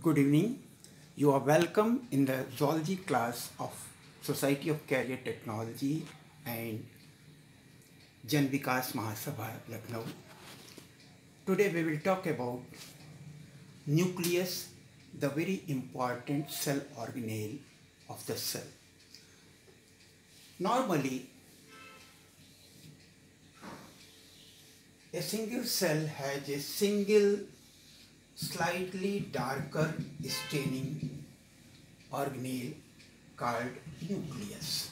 Good evening. You are welcome in the zoology class of Society of Career Technology and Jan Vikas Mahasabha Lucknow. Today we will talk about nucleus, the very important cell organelle of the cell. Normally, a single cell has a single slightly darker staining organelle called nucleus.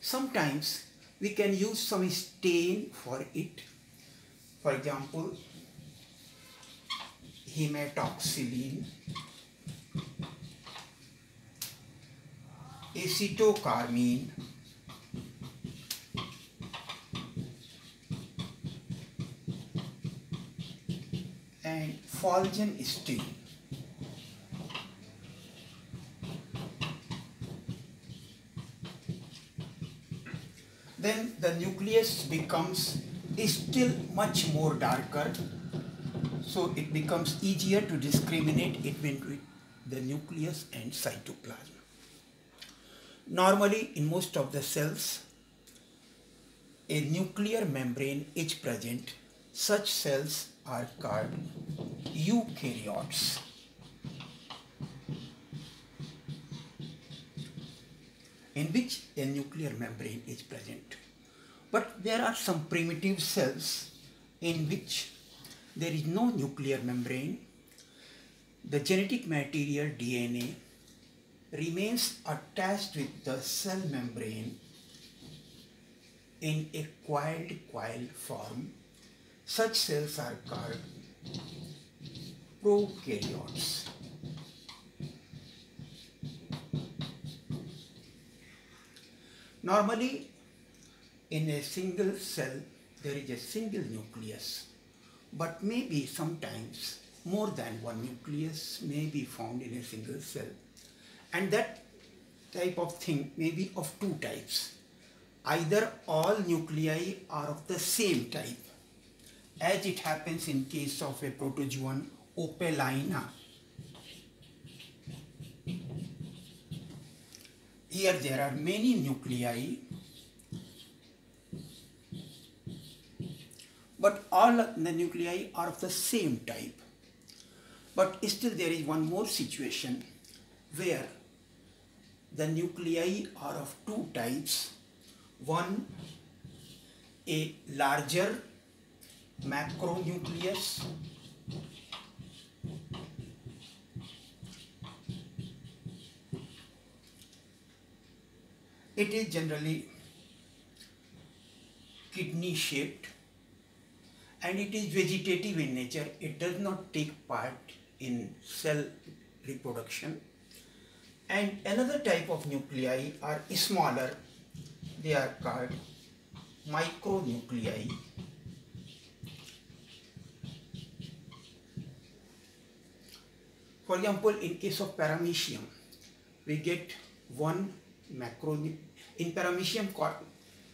Sometimes we can use some stain for it. For example, hematoxylin, acetocarmine, and Feulgen stain. Then the nucleus becomes still much more darker so it becomes easier to discriminate between the nucleus and cytoplasm. Normally in most of the cells a nuclear membrane is present. Such cells are called eukaryotes. in which a nuclear membrane is present. But there are some primitive cells in which there is no nuclear membrane. The genetic material DNA remains attached with the cell membrane in a coiled coil form such cells are called prokaryotes. Normally, in a single cell, there is a single nucleus, but maybe sometimes more than one nucleus may be found in a single cell. And that type of thing may be of two types. Either all nuclei are of the same type, as it happens in case of a protozoan Opalina. Here there are many nuclei, but all the nuclei are of the same type. But still there is one more situation where the nuclei are of two types. One, a larger macronucleus. It is generally kidney shaped and it is vegetative in nature. It does not take part in cell reproduction. And another type of nuclei are smaller. They are called micronuclei For example, in case of paramecium, we get one macro. In paramecium,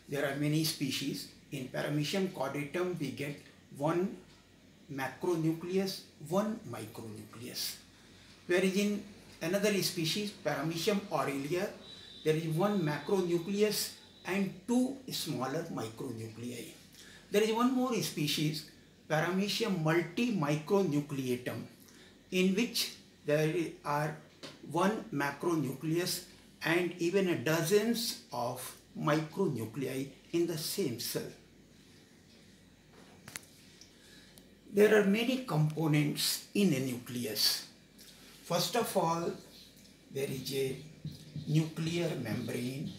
there are many species. In paramecium caudatum, we get one macronucleus, one micronucleus. Whereas in another species, paramecium aurelia, there is one macronucleus and two smaller micronuclei. There is one more species, paramecium multimicronucleatum, in which there are one macronucleus and even a dozens of micronuclei in the same cell. There are many components in a nucleus. First of all, there is a nuclear membrane.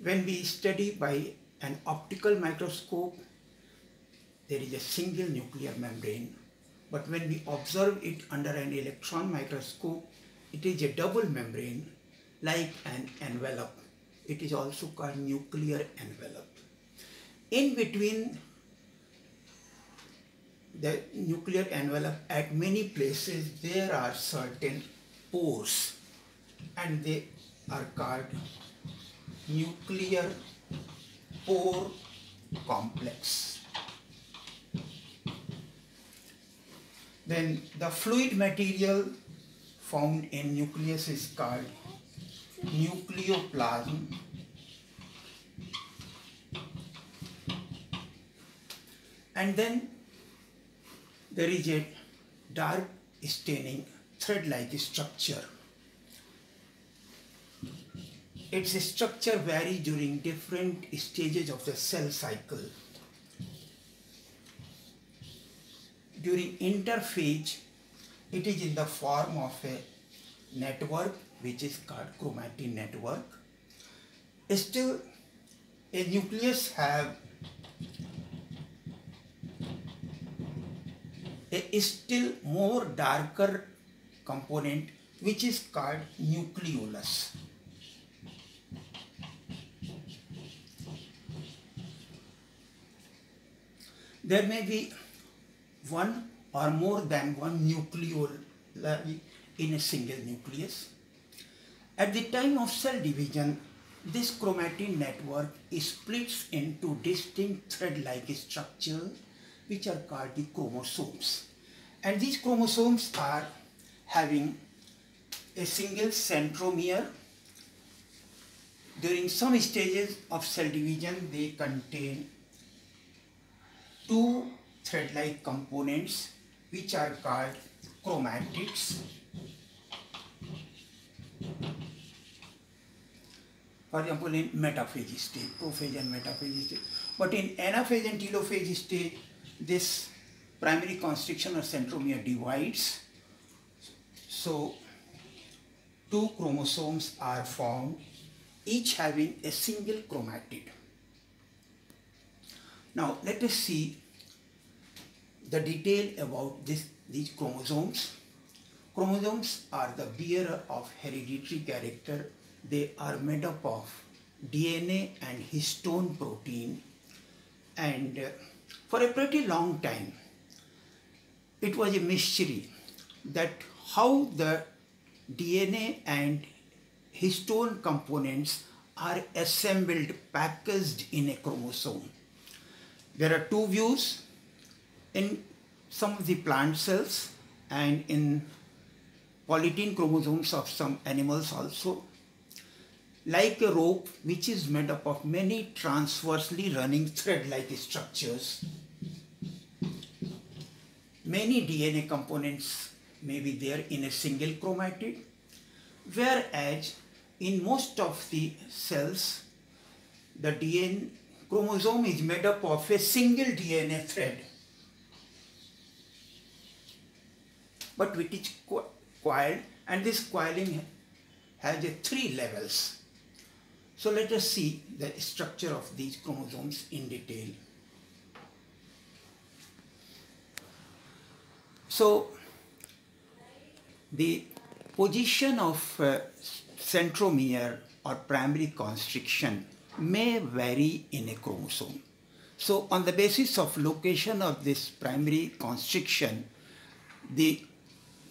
When we study by an optical microscope, there is a single nuclear membrane. But when we observe it under an electron microscope, it is a double membrane like an envelope. It is also called nuclear envelope. In between the nuclear envelope at many places there are certain pores and they are called nuclear pore complex. Then the fluid material found in nucleus is called nucleoplasm. And then there is a dark staining thread-like structure. Its structure varies during different stages of the cell cycle. During interphase, it is in the form of a network which is called chromatin network. Still, a nucleus have a still more darker component which is called nucleolus. There may be one or more than one nucleoli in a single nucleus. At the time of cell division, this chromatin network splits into distinct thread-like structures which are called the chromosomes. And these chromosomes are having a single centromere. During some stages of cell division, they contain two thread-like components which are called chromatids. For example, in metaphase state, prophase and metaphase state. But in anaphase and telophase state, this primary constriction or centromere divides. So, two chromosomes are formed, each having a single chromatid. Now, let us see the detail about this, these chromosomes. Chromosomes are the bearer of hereditary character. They are made up of DNA and histone protein and uh, for a pretty long time it was a mystery that how the DNA and histone components are assembled, packaged in a chromosome. There are two views in some of the plant cells and in polytene chromosomes of some animals also. Like a rope which is made up of many transversely running thread-like structures. Many DNA components may be there in a single chromatid, whereas in most of the cells, the DNA chromosome is made up of a single DNA thread. But which is coiled and this coiling has a three levels. So let us see the structure of these chromosomes in detail. So the position of uh, centromere or primary constriction may vary in a chromosome. So on the basis of location of this primary constriction, the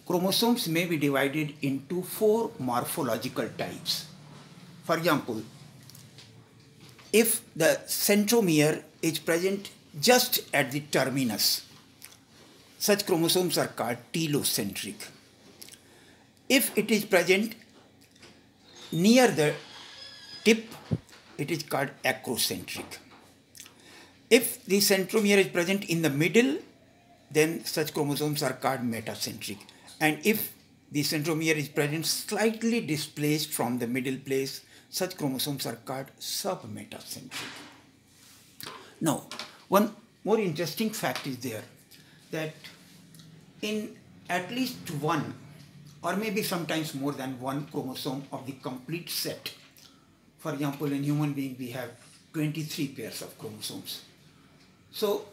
chromosomes may be divided into four morphological types. For example, if the centromere is present just at the terminus, such chromosomes are called telocentric. If it is present near the tip, it is called acrocentric. If the centromere is present in the middle, then such chromosomes are called metacentric. And if the centromere is present slightly displaced from the middle place, such chromosomes are called submetacentric. Now, one more interesting fact is there that in at least one or maybe sometimes more than one chromosome of the complete set for example, in human being, we have 23 pairs of chromosomes. So,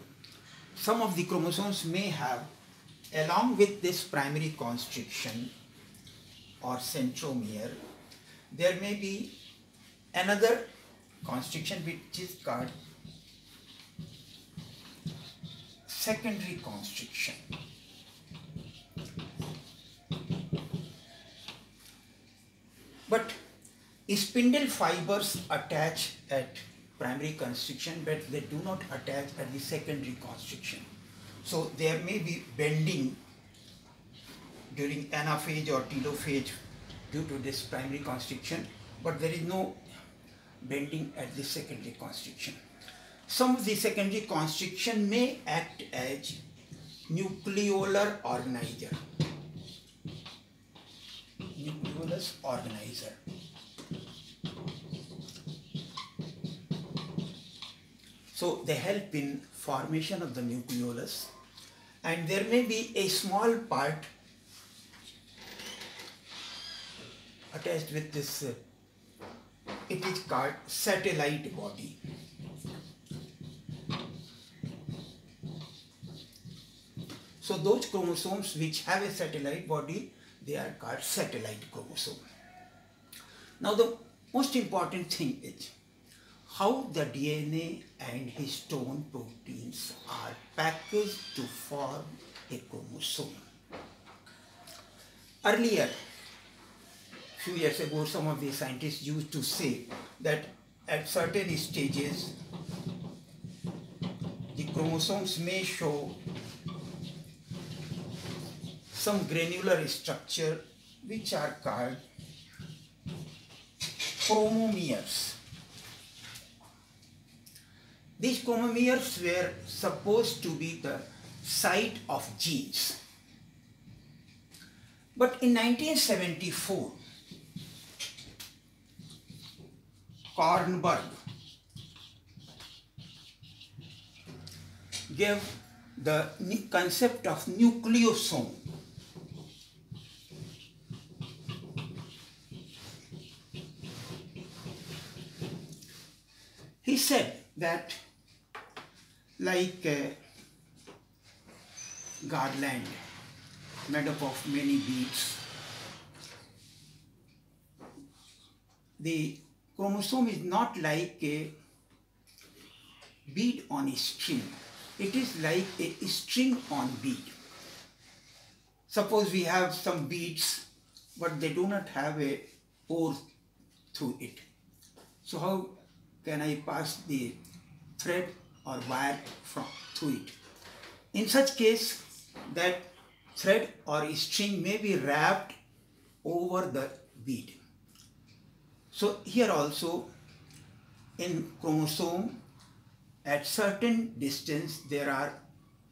some of the chromosomes may have, along with this primary constriction or centromere, there may be another constriction which is called secondary constriction. But Spindle fibers attach at primary constriction but they do not attach at the secondary constriction. So there may be bending during anaphase or telophase due to this primary constriction but there is no bending at the secondary constriction. Some of the secondary constriction may act as nucleolar organizer. Nucleolus organizer. So they help in formation of the nucleolus and there may be a small part attached with this, uh, it is called satellite body. So those chromosomes which have a satellite body, they are called satellite chromosome. Now the most important thing is how the DNA and histone proteins are packaged to form a chromosome. Earlier, few years ago, some of the scientists used to say that at certain stages, the chromosomes may show some granular structure which are called chromomeres. These chromomeres were supposed to be the site of genes. But in 1974, Kornberg gave the concept of nucleosome. He said that like a garland made up of many beads. The chromosome is not like a bead on a string. It is like a string on bead. Suppose we have some beads, but they do not have a pore through it. So how can I pass the thread or wire from through it? In such case, that thread or string may be wrapped over the bead. So here also in chromosome at certain distance there are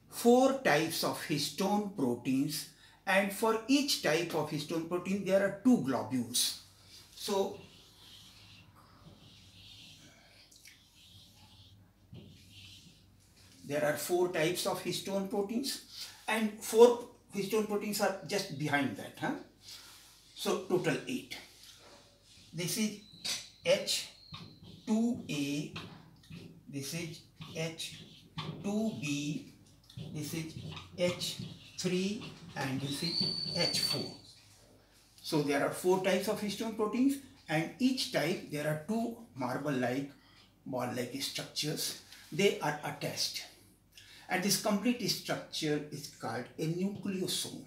four types of histone proteins and for each type of histone protein there are two globules. So there are four types of histone proteins and four histone proteins are just behind that. Huh? So total eight. This is H2A, this is H2B, this is H3 and this is H4. So there are four types of histone proteins and each type there are two marble-like ball-like structures. They are attached and this complete structure is called a nucleosome.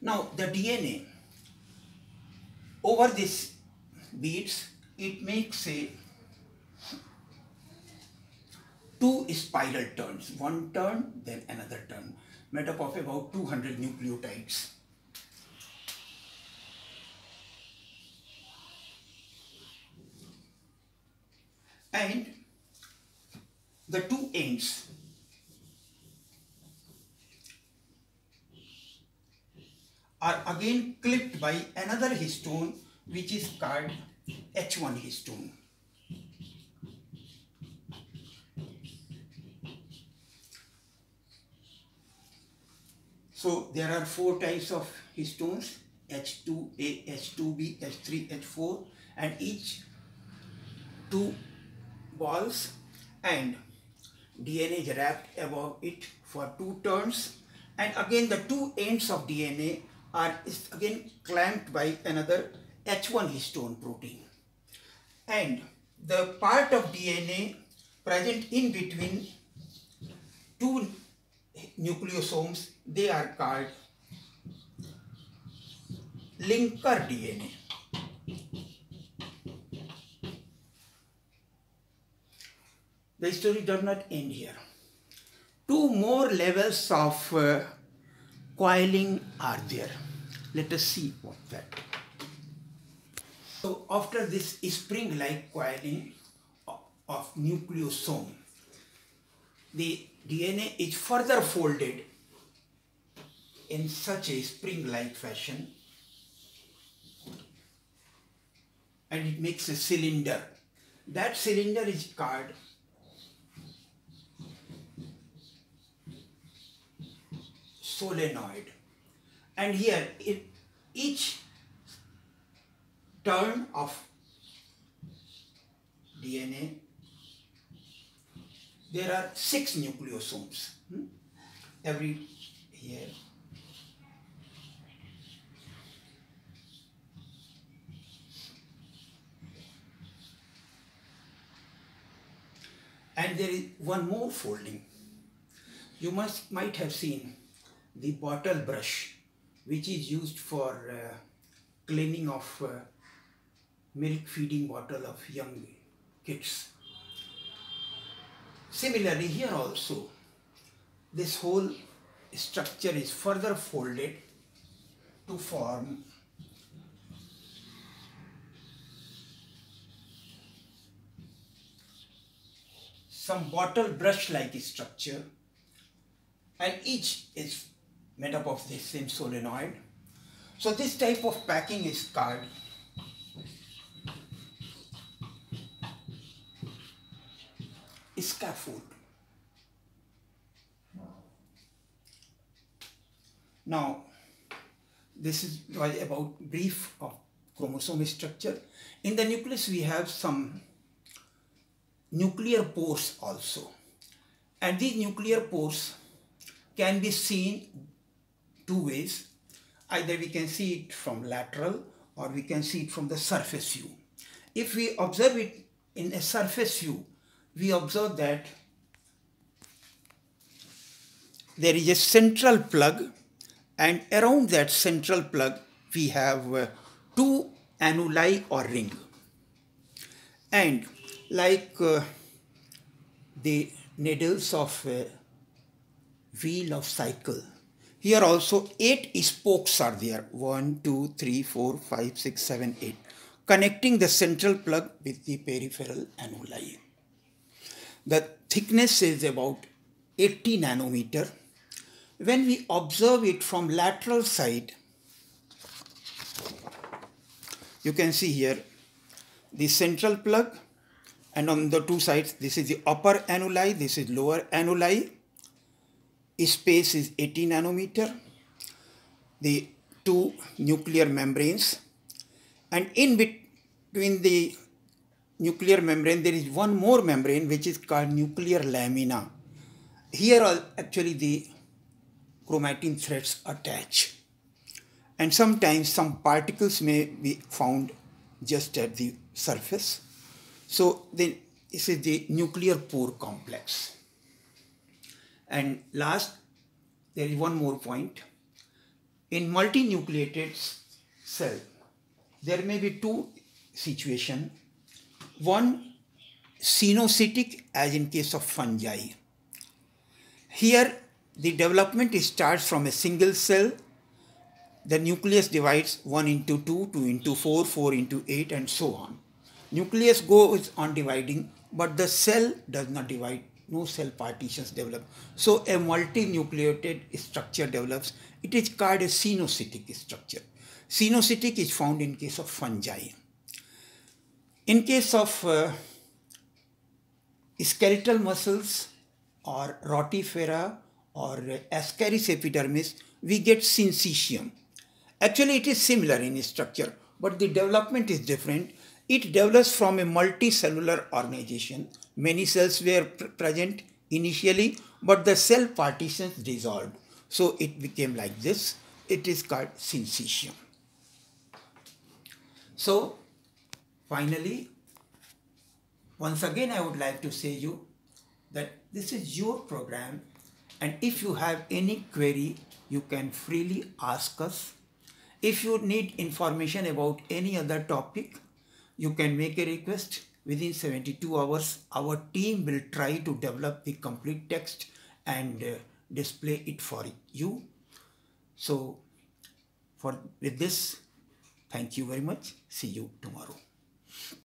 Now the DNA over these beads it makes a two spiral turns, one turn then another turn made up of about 200 nucleotides. And the two ends are again clipped by another histone which is called H1 histone. So there are four types of histones H2A, H2B, H3, H4 and each two balls and DNA is wrapped above it for two turns and again the two ends of DNA are again clamped by another H1 histone protein. And the part of DNA present in between two nucleosomes, they are called linker DNA. The story does not end here. Two more levels of uh, coiling are there. Let us see what that. So after this spring-like coiling of nucleosome, the DNA is further folded in such a spring-like fashion and it makes a cylinder. That cylinder is called solenoid and here it, each turn of DNA there are six nucleosomes hmm? every here and there is one more folding you must might have seen the bottle brush which is used for uh, cleaning of uh, milk feeding bottle of young kids. Similarly here also this whole structure is further folded to form some bottle brush like structure and each is made up of the same solenoid. So this type of packing is called scaffold. Now, this is about brief of chromosome structure. In the nucleus, we have some nuclear pores also. And these nuclear pores can be seen two ways. Either we can see it from lateral or we can see it from the surface view. If we observe it in a surface view, we observe that there is a central plug and around that central plug we have uh, two annuli or ring. And like uh, the needles of a wheel of cycle, here also eight spokes are there. One, two, three, four, five, six, seven, eight. Connecting the central plug with the peripheral annuli. The thickness is about 80 nanometer. When we observe it from lateral side, you can see here the central plug and on the two sides this is the upper annuli, this is lower annuli space is 80 nanometer, the two nuclear membranes, and in between the nuclear membrane there is one more membrane which is called nuclear lamina. Here are actually the chromatin threads attach. And sometimes some particles may be found just at the surface. So then this is the nuclear pore complex. And last, there is one more point. In multinucleated cell, there may be two situations. One, cenocytic as in case of fungi. Here, the development starts from a single cell. The nucleus divides 1 into 2, 2 into 4, 4 into 8 and so on. Nucleus goes on dividing, but the cell does not divide no cell partitions develop. So a multinucleated structure develops. It is called a cenocytic structure. Cenocytic is found in case of fungi. In case of uh, skeletal muscles or rotifera or ascaris epidermis, we get syncytium. Actually, it is similar in structure, but the development is different. It develops from a multicellular organization Many cells were present initially, but the cell partitions dissolved. So it became like this. It is called syncytium. So finally, once again I would like to say you that this is your program and if you have any query, you can freely ask us. If you need information about any other topic, you can make a request. Within 72 hours our team will try to develop the complete text and uh, display it for you. So for with this thank you very much. See you tomorrow